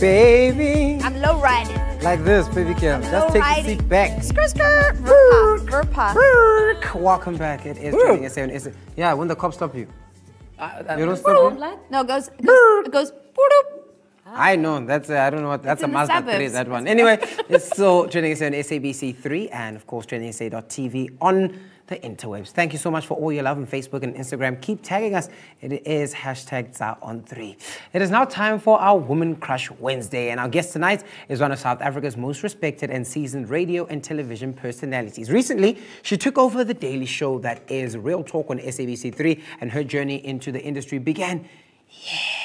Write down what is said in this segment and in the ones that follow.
baby. I'm low riding. Like this, baby Kim. low Just take a seat back. Skirt, skirt. Verpa. Verpa. Welcome back. It is Trending SA on SA. Yeah, when the cops stop you. Uh, You don't stop you? No, it goes, it goes, it goes, boop. I know. That's uh, I don't know what that's a Mazda 3, that one. Anyway, it's still Trending SA on SABC3 and of course trendingsa.tv on the interwebs. Thank you so much for all your love on Facebook and Instagram. Keep tagging us. It is hashtag on3. It is now time for our Woman Crush Wednesday, and our guest tonight is one of South Africa's most respected and seasoned radio and television personalities. Recently, she took over the daily show that is Real Talk on SABC3, and her journey into the industry began ago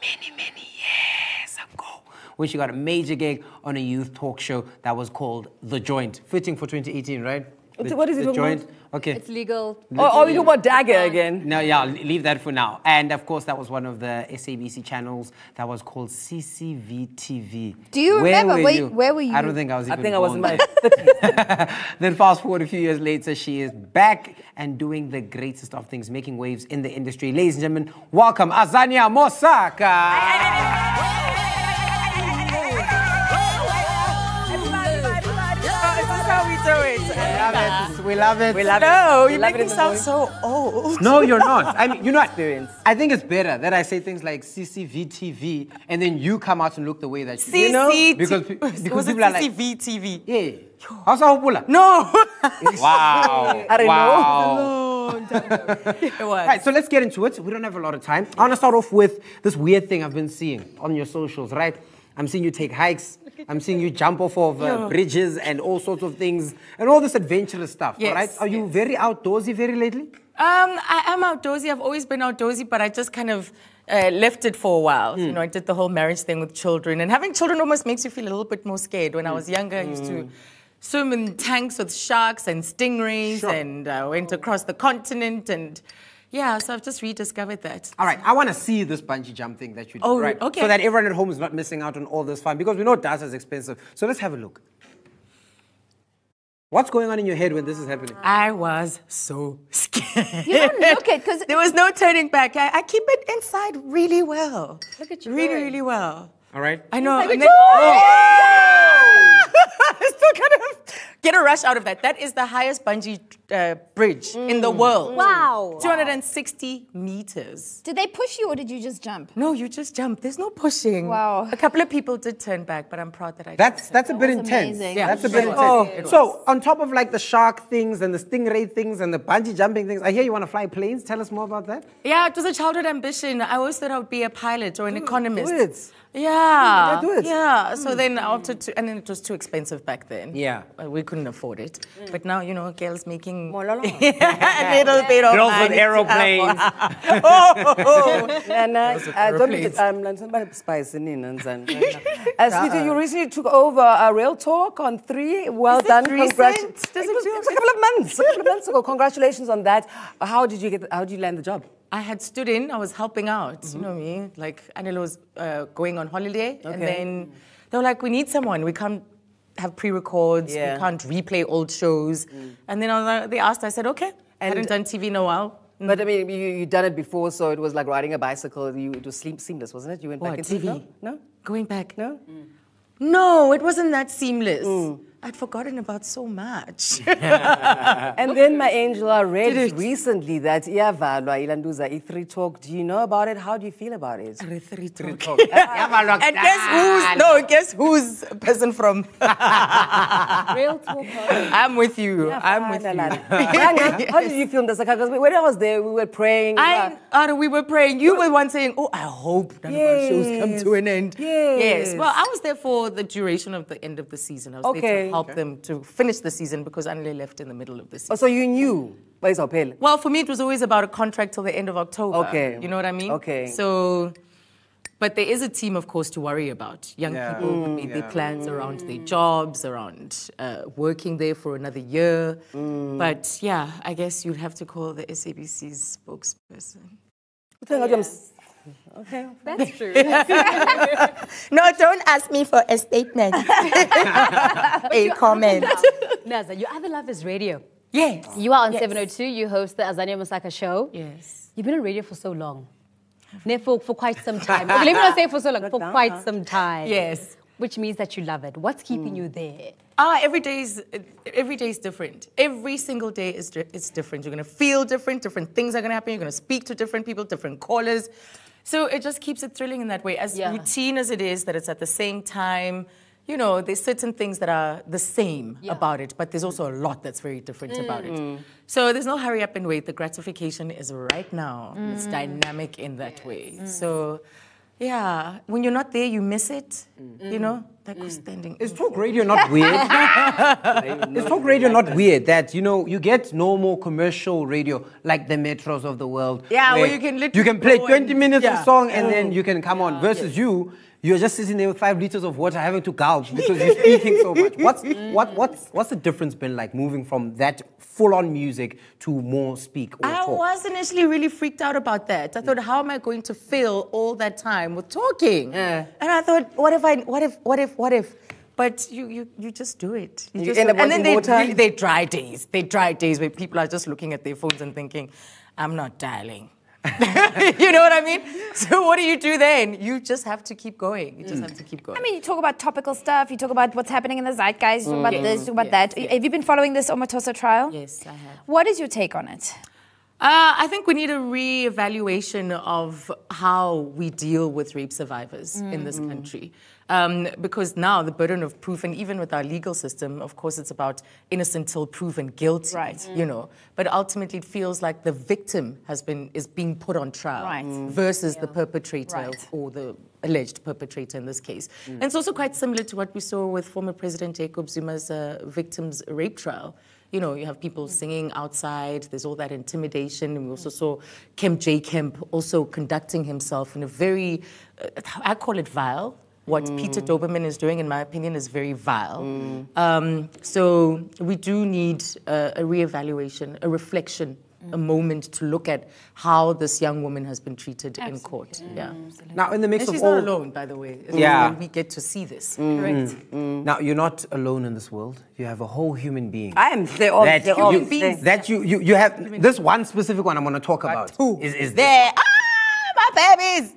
many, many years ago when she got a major gig on a youth talk show that was called The Joint. Fitting for 2018, right? The- what is it The Joint. about? Okay. It's legal. Oh, oh, you talk about Dagger again. No, yeah, leave that for now. And of course, that was one of the SABC channels that was called CCV TV. Do you remember? were Where- you? where were you? I don't think I was I even think I was in my then. then fast forward a few years later, she is back and doing the greatest of things, making waves in the industry. Ladies and gentlemen, welcome Azania Mosaka. It. We love it. We love it. No, We you love make it me sound so old. No, you're not. I mean, you know what? Experience. I think it's better that I say things like CCV TV and then you come out and look the way that you CCTV. You know? Because, because people are like, CCV TV? yeah. How's our pula? No. Wow. I don't wow. it was. Right, so let's get into it. We don't have a lot of time. I want to start off with this weird thing I've been seeing on your socials, right? I'm seeing you take hikes. I'm seeing you jump off of uh, bridges and all sorts of things and all this adventurous stuff, Yes, right? Are you very outdoorsy very lately? Um, I am outdoorsy. I've always been outdoorsy, but I just kind of uh, left it for a while. You know, I did the whole marriage thing with children, and having children almost makes you feel a little bit more scared. When I was younger, I used to swim in tanks with sharks and stingrays, Sure. and uh, went across the continent, and yeah, so I've just rediscovered that. All right, I want to see this bungee jump thing that you did, Oh, right? okay. So that everyone at home is not missing out on all this fun because we know data is expensive. So let's have a look. What's going on in your head when this is happening? I was so scared. You don't look it because There was no turning back. I, I keep it inside really well. Look at you Really, going. really well. All right. I know. like, and "Joy!" I still kind of get a rush out of that. That is the highest bungee uh, bridge in the mm. world. Mm. Wow. 260 meters. Did they push you or did you just jump? No, you just jump. There's no pushing. Wow. A couple of people did turn back, but I'm proud that I That's did. that's a bit was intense. amazing. Yeah, that's a bit it intense. was. So on top of like the shark things and the stingray things and the bungee jumping things, I hear you want to fly planes. Tell us more about that. Yeah, it was a childhood ambition. I always thought I would be a pilot or an economist. do it. Yeah. Yeah, do it. Yeah. So hmm. then I opted to, and then it was too expensive back then. Yeah. Uh, We couldn't afford it. But now, you know, girls making Mololo. a little bit of Girls with money. aeroplanes. Nana, uh, don't be, replace. um, like somebody spice in and As Sweetie, you recently took over a real talk on three. Well Is done. Congratulations. Congrats. It it was, feel it was a couple of months. A couple of months ago. Congratulations on that. How did you get? How did you land the job? I had stood in, I was helping out, you know me, like Anele was uh, going on holiday, and then they were like, we need someone, we can't have pre-records, Yeah. we can't replay old shows. Mm. And then I was like, they asked, I said, okay. I hadn't done TV in a while. Mm. But I mean, you you done it before, so it was like riding a bicycle. You, it was seamless, wasn't it? You went back What, into TV? No, no, Going back. no. No, it wasn't that seamless. Mm. I'd forgotten about so much. And then, my Angela I read Did it? recently that Iavalwa Ilanduza E3 Talk. Do you know about it? How do you feel about it? Three talk. and guess who's, no, guess who's a person from, Real talk. I'm with you, I'm with you. Ranga, How did you feel this? Because when I was there, we were praying. I, Ara, we were praying. You were one saying, "Oh, I hope none of our shows come to an end." Yes. Yes. Well, I was there for the duration of the end of the season. I was there Okay. to help them to finish the season because Anele left in the middle of the season. oh, so you knew. But it's okay. Well, for me, it was always about a contract till the end of October. Okay. You know what I mean? Okay. So, but there is a team, of course, to worry about. Young Yeah. people who mm, made their plans around their mm. jobs, around uh, working there for another year. Mm. But yeah, I guess you'd have to call the SABC's spokesperson. Okay. That's true. No, don't ask me for a statement. a comment. Naza, your other love is radio. Yes. You are on Yes. 702. You host the Azania Mosaka show. Yes. You've been on radio for so long. Ne, for, for quite some time. Okay, let me not say for so long, for down, quite huh? some time. Yes. Which means that you love it. What's keeping you there? Ah, every day is every day is different. Every single day is di- it's different. You're gonna feel different. Different things are gonna happen. You're gonna speak to different people, different callers. So it just keeps it thrilling in that way. As Yeah. routine as it is, that it's at the same time. You know, there's certain things that are the same Yeah. about it, but there's also a lot that's very different about it. Mm. So there's no hurry up and wait. The gratification is right now. It's mm. dynamic in that way. Mm. So, yeah, when you're not there, you miss it. You know, that goes mm. standing. Is talk radio not weird? Is talk radio not weird that you know you get normal commercial radio like the metros of the world? Yeah, where you can you can play 20 and- minutes yeah. of song and then you can come on. Versus you, you're just sitting there with five liters of water having to gulp because you're speaking so much. What's mm. what what's what's the difference been like moving from that full-on music to more speak or I talk? was initially really freaked out about that. I thought, how am I going to fill all that time with talking? Yeah. And I thought, what if I, what if, what if, what if? But you, you, you just do it. You just end do up it. and then wanting they, more they dry days. They dry days where people are just looking at their phones and thinking, I'm not dialing. you know what I mean? So what do you do then? You just have to keep going. You just mm. have to keep going. I mean, you talk about topical stuff. You talk about what's happening in the zeitgeist. You talk about Yes. this. You talk about Yes, that. yes. Have you been following this Omotoso trial? yes, I have. What is your take on it? Uh, I think we need a re-evaluation of how we deal with rape survivors in this country. Um, because now the burden of proof, and even with our legal system, of course, it's about innocent till proven guilty. Right. You know, but ultimately, it feels like the victim has been is being put on trial Right. versus the perpetrator Right. or the alleged perpetrator in this case. And it's also quite similar to what we saw with former President Jacob Zuma's uh, victims' rape trial. You know, you have people singing outside, there's all that intimidation. And we also saw Kemp J. Kemp also conducting himself in a very, uh, I call it vile. What Peter Daubermann is doing, in my opinion, is very vile. Um, so we do need uh, a reevaluation, a reflection, a moment to look at how this young woman has been treated in court. Yeah. Now in the mix And of she's all not alone, by the way. Yeah. when we get to see this. Correct. Now you're not alone in this world. You have a whole human being. I am there all, that there all you, day. that you, you, you have this one specific one I'm going to talk about. Who Is, is there? Ah, my babies!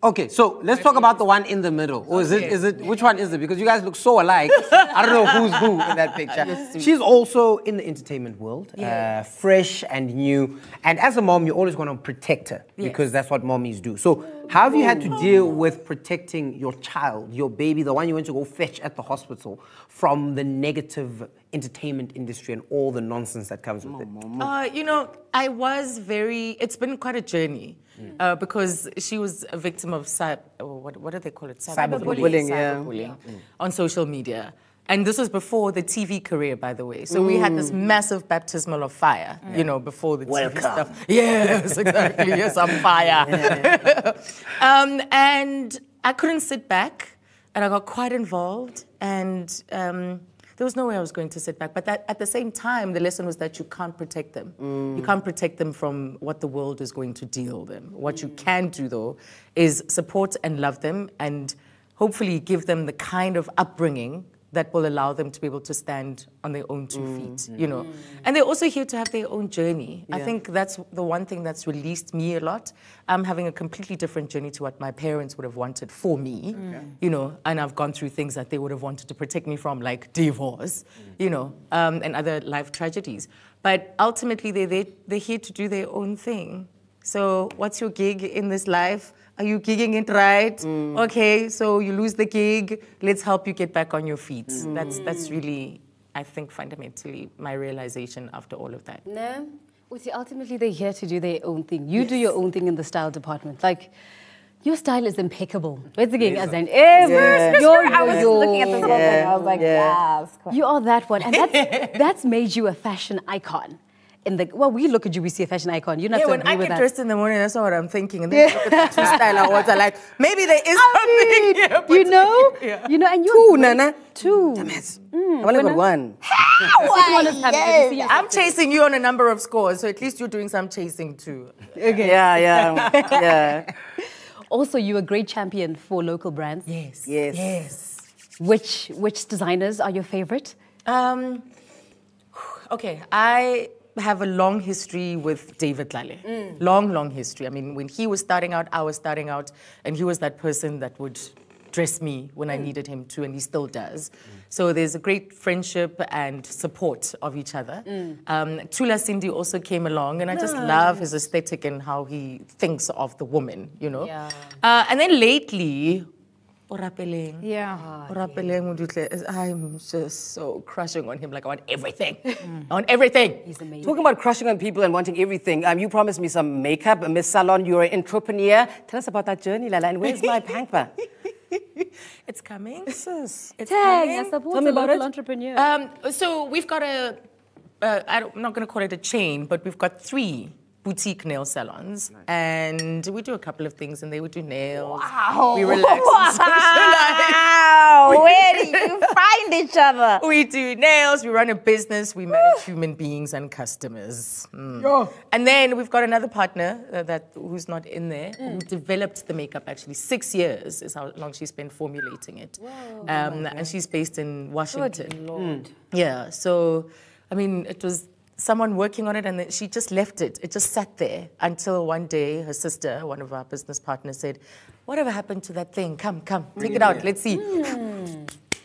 Okay, so let's talk about the one in the middle. Or is it, is it, which one is it? Because you guys look so alike. I don't know who's who in that picture. She's also in the entertainment world, uh, fresh and new. And as a mom, you're always want to protect her because that's what mommies do. So, how have you had to deal with protecting your child, your baby, the one you went to go fetch at the hospital, from the negative entertainment industry and all the nonsense that comes with it? Uh, you know, I was very, it's been quite a journey uh, because she was a victim of, cy- oh, what, what do they call it? Cyberbullying, yeah. Cyberbullying on social media. And this was before the TV career, by the way. So we had this massive baptismal of fire, you know, before the TV stuff. Yes, exactly. yes, I'm fire. um, and I couldn't sit back, and I got quite involved, and um, there was no way I was going to sit back. But that, at the same time, the lesson was that you can't protect them. You can't protect them from what the world is going to deal them. What you can do, though, is support and love them, and hopefully give them the kind of upbringing that will allow them to be able to stand on their own two mm, feet, mm. you know. And they're also here to have their own journey. I think that's the one thing that's released me a lot. I'm having a completely different journey to what my parents would have wanted for me, mm. you know, and I've gone through things that they would have wanted to protect me from, like divorce, you know, um, and other life tragedies. But ultimately, they're, there, they're here to do their own thing. So, what's your gig in this life? Are you gigging it right? Mm. Okay, so you lose the gig. Let's help you get back on your feet. Mm. That's that's really, I think, fundamentally my realization after all of that. No. Well, see, ultimately, they're here to do their own thing. You do your own thing in the style department. Like, your style is impeccable. Where's the gang? As in, eh, Yeah. your, I was your- looking at this whole thing. I was like, Yeah. yes. You are that one. And that's, that's made you a fashion icon. In the, well, we look at you, we see a fashion icon. You don't Yeah, when I get dressed in the morning, that's not what I'm thinking. And then I look at the two style awards, I'm like, maybe there is something I here. mean, but- you know, Yeah. you know, and you're Two, Nana. Two. I've only got one. Second one is coming. You I'm chasing you on a number of scores, so at least you're doing some chasing too. Okay. Yeah, yeah, yeah. Also, you're a great champion for local brands. Yes. Yes. Yes. Which which designers are your favorite? Um, okay, I have a long history with David Tlale. Long, long history. I mean, when he was starting out, I was starting out, and he was that person that would dress me when I needed him to, and he still does. So there's a great friendship and support of each other. Um, Thula Sindi also came along, and I just love his aesthetic and how he thinks of the woman, you know. Yeah. Uh, and then lately, Orapeleng. Yeah. Orapeleng Modutle is- I'm just so crushing on him. Like I want everything. I want everything. He's amazing. Talking about crushing on people and wanting everything, um, you promised me some makeup, Miss Salon. You're an entrepreneur. Tell us about that journey, Lala. And where's my pamper? It's coming. Sis. It's Dang, I coming. support Tell me a about local it. entrepreneur. Um, so we've got a, uh, I don't, I'm not going to call it a chain, but we've got three boutique nail salons, and we do a couple of things, and they would do nails. Wow. We relax. Wow. Where do you find each other? We do nails, we run a business, we manage human beings and customers. Mm. And then we've got another partner uh, that who's not in there who developed the makeup actually. Six years is how long she spent formulating it. Um, and she's based in Washington. Lord. Yeah, so I mean, it was someone working on it, and then she just left it. It just sat there until one day her sister, one of our business partners, said, "Whatever happened to that thing? Come, come, take it out. Let's see."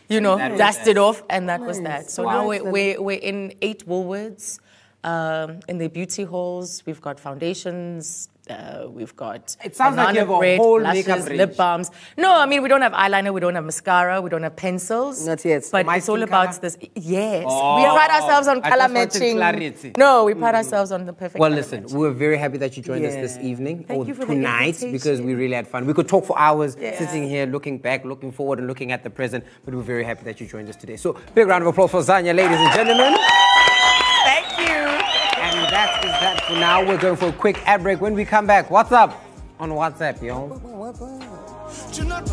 You know, dust it off, and that was that. So now we're, we're, we're in eight Woolworths. Um, in the beauty halls, we've got foundations, uh, we've got It sounds like you banana have a bread, whole blushes, makeup range. lip balms. No, I mean we don't have eyeliner, we don't have mascara, we don't have pencils. Not yet. But My it's all about colour? this. Yes, Oh, we pride ourselves on I color matching. clarity. No, we pride ourselves on the perfect. Well, listen, matching. we're very happy that you joined us this evening Thank or you for the tonight because we really had fun. We could talk for hours Yeah. sitting here, looking back, looking forward, and looking at the present. But we're very happy that you joined us today. So, big round of applause for Zanya, ladies and gentlemen. Thank you. And that is that now. We're going for a quick ad break. When we come back, what's up on WhatsApp, yo? You're not